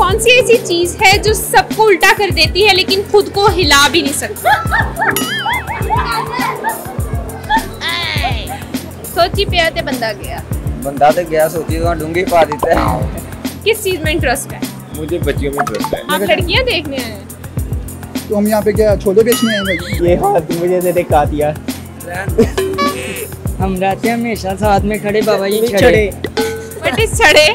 कौन सी ऐसी चीज़ है जो सबको उल्टा कर देती है लेकिन खुद को हिला भी नहीं सकती? सोची पिया ते बंदा गया। बंदा तो गया सोची तो डूँगी पा देता है। किस चीज़ में इंटरेस्ट है? मुझे बच्चियों में इंटरेस्ट है। आप लड़कियाँ देखने आए हैं? तो हम यहाँ पे क्या छोले बेचने आए भाई ये हाथ मुझे दे दे का दिया हम रहते हैं हमेशा साथ में खड़े बाबा जी छड़े व्हाट इज़ छड़े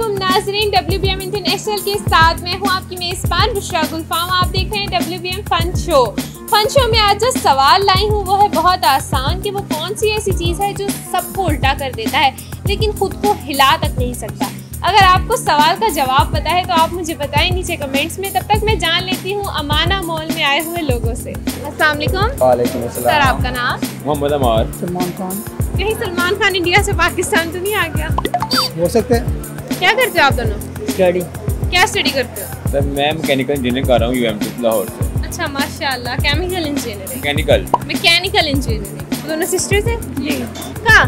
वालेकुम नाजरीन WBM इंटरनेशनल के साथ मैं हूँ आपकी मेज़बान बुशरा गुलफाम। आप देख रहे हैं WBM fun show fun show में आज जो सवाल लाई हूँ वो है बहुत आसान कि वो कौन सी ऐसी चीज़ है जो सबको उल्टा कर देता है लेकिन खुद को हिला तक नहीं सकता। अगर आपको सवाल का जवाब पता है तो आप मुझे बताएँ नीचे कमेंट्स में। तब तक मैं जान लेती हूँ अमाना मॉल में आए हुए लोगों से। अस्सलाम वालेकुम वालेकुम सर आपका नाम? मोहम्मद अमार। सलमान खान। कहीं सलमान खान इंडिया से पाकिस्तान तो नहीं आ गया? हो सकते हैं। क्या करते हो आप दोनों? स्टडी क्या स्टडी करते हो? सर मैं मैकेनिकल इंजीनियरिंग कर रहा हूँ यूएम लाहौर से। अच्छा माशाल्लाह chemical engineering mechanical mechanical engineering दोनों सिस्टर्स हैं? जी। कहाँ?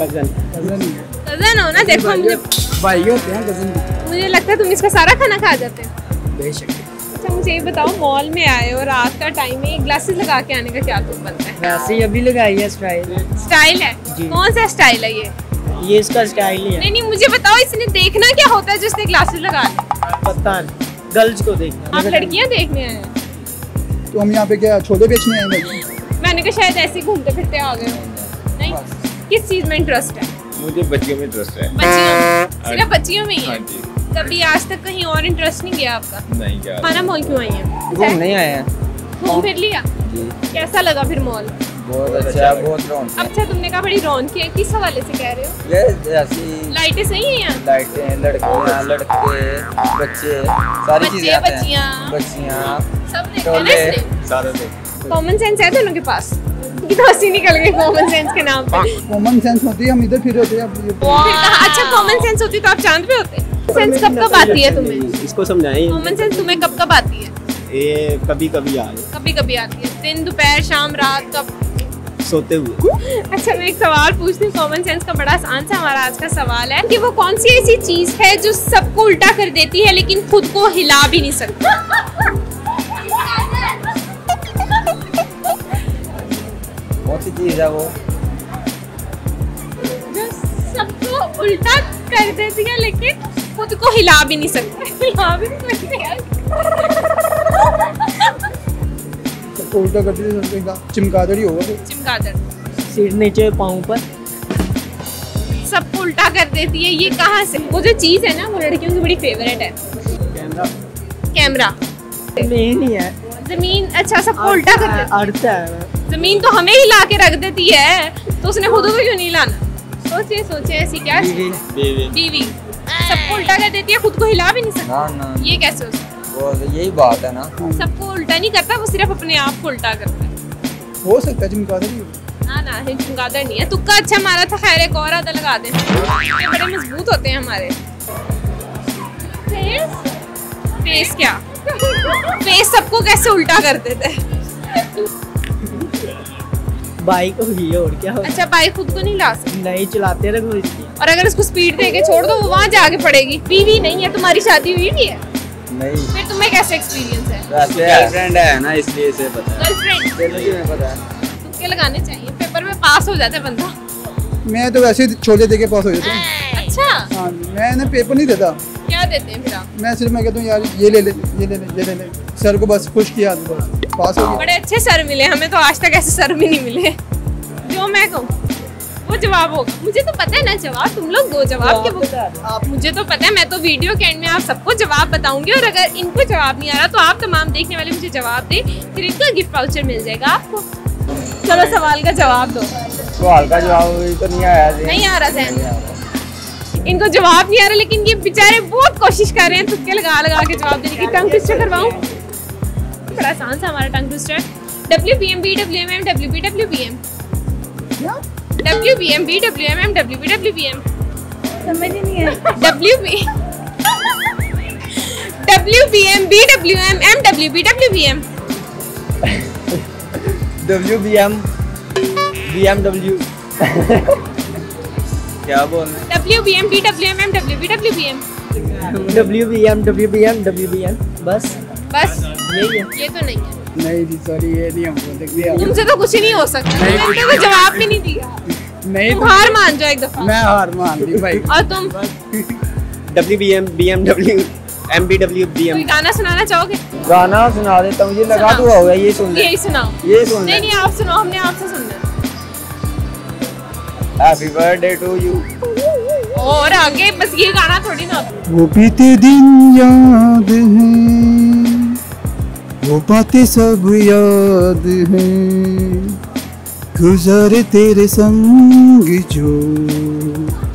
कज़न कज़न कज़न हो ना? देखो मुझे भाई होते हैं कज़न मुझे लगता है तुम इसका सारा खाना खा जाते हो। बेशक। अच्छा मुझे ये बताओ मॉल में आए हो रात का टाइम है ग्लासेस लगा के आने का क्या तुम बनता है? वैसे अभी लगाई है स्टाइल स्टाइल है? कौन सा स्टाइल है ये? ये इसका स्टाइल ही है। नहीं नहीं मुझे बताओ इसने देखना क्या होता है जिसने ग्लासेस लगा ली पता नहीं। गर्ल्स को देखना। आप लड़कियाँ देखने आए हैं? तो हम यहाँ पे क्या छोले बेचने आए भाई? मैंने कहा शायद ऐसे घूमते फिरते आ गए नहीं किस चीज़ में इंटरेस्ट है? मुझे बच्चियों में इंटरेस्ट है। बच्चियों सिर्फ़ बच्चियों में ही हाँ? है जी। कभी आज तक कहीं और इंटरेस्ट नहीं गया आपका? नहीं क्या खाना मॉल क्यों आई है? घूमने आए हैं। घूम फिर लिया? कैसा लगा फिर मॉल? बहुत अच्छा बहुत रौनक अच्छा तुमने कहा बड़ी रौनक है। किस हवाले से कह रहे हो? ये ऐसी लाइटें सही है यहाँ? लाइटें लड़कियाँ लड़के बच्चे सारी चीज़ें आते हैं। बच्चियाँ। बच्चियाँ सब देखा ना टोले। सारे कॉमन सेंस है दोनों के पास। ये तो हँसी निकल गई कॉमन सेंस के नाम पे। कॉमन सेंस होती है हम इधर फिर होते हैं अब ये फिर कहा अच्छा कॉमन सेंस होती तो आप चाँद पे होते सेंस कब कब आती है तुम्हें? इसको समझाएँ। कॉमन सेंस तुम्हें कब कब आती है? ये कभी कभी आए। कभी कभी आती है। दिन दोपहर शाम रात कब? सोते हुए। अच्छा मैं एक सवाल पूछती हूँ कॉमन सेंस का बड़ा आसान सा हमारा आज का सवाल है कि वो कौन सी ऐसी चीज़ है जो सबको उल्टा कर देती है लेकिन खुद को हिला भी नहीं सकती? कौन सी चीज़ है वो? जो सबको उल्टा कर देती है लेकिन खुद को हिला भी नहीं सकती। हिला भी नहीं सकती दिया का चिमकादड़ ही होगा फिर चिमगादड़ सीट नीचे पाँव पर सबको उल्टा कर देती है ये कहाँ से? वो जो चीज़ है ना वो लड़कियों की बड़ी फेवरेट है। कैमरा। कैमरा। मेन ही है। ज़मीन अच्छा सबको उल्टा कर देती है। है। ज़मीन तो हमें हिला के रख देती है तो उसने खुद को क्यों नहीं लाना? सोचिए सोचिए ऐसी क्या बीवी। सबको उल्टा कर देती है खुद को हिला भी नहीं सकती। ये कैसे हो सकता है? वो यही बात है ना। सबको उल्टा नहीं करता वो सिर्फ़ अपने आप को उल्टा करता है। हो सकता है चिमकादड़ ही। ना ना है चुमगादड़ नहीं है। तुक्का अच्छा मारा था खैर एक और आधा लगा दे। बड़े मज़बूत होते हैं हमारे। फेस? फेस क्या? फेस सबको कैसे उल्टा कर देते हैं? बाइक होगी और क्या हो अच्छा बाइक खुद को नहीं ला सकती? नहीं चलाते रखो इसकी और अगर इसको स्पीड दे के छोड़ दो वो वहाँ जाके पड़ेगी। बीवी नहीं है तुम्हारी शादी हुई नहीं है? नहीं। फिर तुम्हें कैसे एक्सपीरियंस है? गर्लफ्रेंड है ना इसलिए इसे पता है। गर्लफ्रेंड पता है। तुक्के लगाने चाहिए। पेपर में पास हो जाता है बंदा। मैं तो वैसे ही छोले दे के पास हो जाता हूँ। अच्छा। हाँ मैं ना पेपर नहीं देता। क्या देते हैं फिर आप? मैं सिर्फ़ मैं कहता हूँ यार ये ले ले ये ले ले ये ले ले। सर को बस खुश किया तो बस पास हो गया। बड़े अच्छे सर मिले। हमें तो आज तक ऐसे सर भी नहीं मिले। जो मैं कहूँ। जवाब होगा मुझे तो पता है ना जवाब तुम लोग दो जवाब के आप मुझे तो पता है मैं तो वीडियो के एंड में आप सबको जवाब बताऊँगी और अगर इनको जवाब नहीं आ रहा तो आप तमाम देखने वाले मुझे जवाब दें फिर इनका गिफ्ट वाउचर मिल जाएगा आपको। चलो सवाल का जवाब दो। सवाल का जवाब तो नहीं आया जी। नहीं आ रहा नहीं जहन इनको जवाब नहीं आ रहा लेकिन ये बेचारे बहुत कोशिश कर रहे हैं तुक्के लगा लगा के जवाब देने की। टंग ट्विस्टर करवाऊं? बड़ा आसान सा हमारा tongue twister W P M B W M M W B W P M W P M B W M M W B W P M समझ ही नहीं है W P W P M B W M M W B W P M W B M B M W क्या बोल रहे W B M D W M M W B W B M W B M W B M W B M बस बस यही है ये तो नहीं है नहीं जी सॉरी ये नहीं हमको देख दिया तुमसे तो कुछ ही नहीं हो सकता। तुमने तो जवाब भी नहीं दिया। नहीं तुम हार मान जाओ एक दफ़ा। मैं हार मान ली भाई। और तुम? W B M B M W M B W B M गाना सुनाना चाहोगे? गाना सुना देता हूँ ये लगा। तो होगा ये सुन ले। यही सुनाओ। ये सुन नहीं ले। नहीं आप सुनाओ हमने आपसे सुनना हैप्पी बर्थडे टू यू और आगे बस ये गाना थोड़ी ना। वो बीते दिन याद हैं। वो बातें सब याद हैं। गुजारे तेरे संग जो।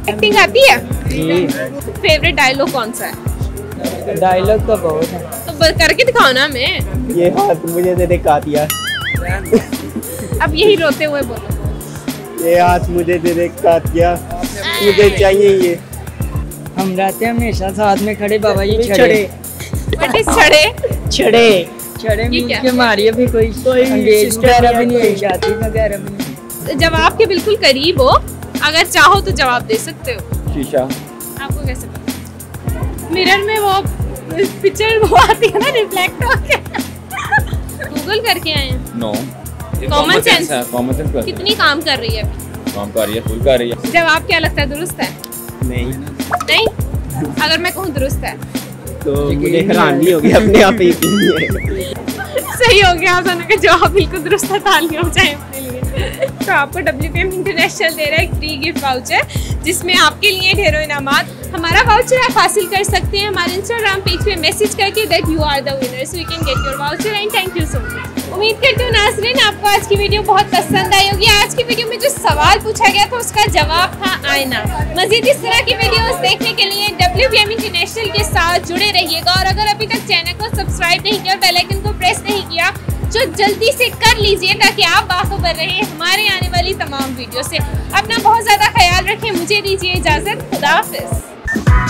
एक्टिंग आती है? फेवरेट डायलॉग कौन सा है? डायलॉग तो बहुत है। तो करके दिखाओ ना हमें। ये हाथ मुझे दे दे का दिया अब यही रोते हुए बोलो। ये हाथ मुझे दे दे का दिया मुझे चाहिए ये। हम रहते हैं हमेशा साथ में खड़े बाबा जी छड़े। छड़े? छड़े। छड़े? के कोई कोई नहीं शादी वगैरह भी नहीं। जवाब के बिल्कुल करीब हो अगर चाहो तो जवाब दे सकते हो। शीशा। आपको कैसे पता? मिरर में वो पिक्चर वो आती है ना रिफ्लेक्ट होके गूगल करके आए हैं। No sense. है कॉमन सेंस कितनी काम कर रही है अभी? काम कर रही है फुल कर रही है। जवाब क्या लगता है दुरुस्त है? नहीं। नहीं? अगर मैं कहूँ दुरुस्त है। तो मुझे हैरानी होगी अपने आप ही सही हो गया। आप दोनों का जवाब बिल्कुल दुरुस्त तालियाँ हो जाए अपने लिए। तो आपको डब्ल्यू पी एम इंटरनेशनल दे रहा है एक फ्री गिफ्ट वाउचर जिसमें आपके लिए ढेरों इनामात। हमारा वाउचर आप हासिल कर सकते हैं। हमारे इंस्टाग्राम पेज पे मैसेज करके that you are the winner so you can get your voucher and thank you so much उम्मीद करती हूँ नाजरीन, आपको आज की वीडियो बहुत पसंद आई होगी। आज की वीडियो में जो सवाल पूछा गया था, उसका जवाब था आईना मजीद इस तरह की वीडियोस देखने के लिए डब्ल्यू इंटरनेशनल के साथ जुड़े रहिएगा। और अगर अभी तक चैनल को सब्सक्राइब नहीं किया और बेल आइकन को प्रेस नहीं तो जल्दी से कर लीजिए ताकि आप बाखबर रहें हमारे आने वाली तमाम वीडियो से। अपना बहुत ज़्यादा ख्याल रखें, मुझे दीजिए इजाज़त, खुदा हाफिज़।